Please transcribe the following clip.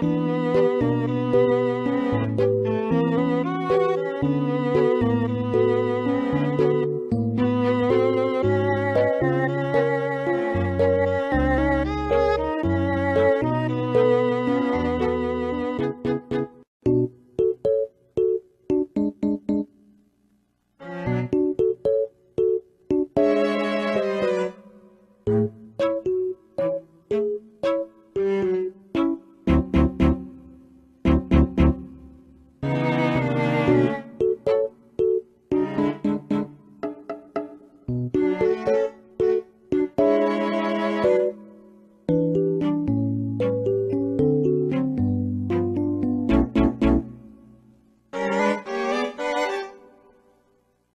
Música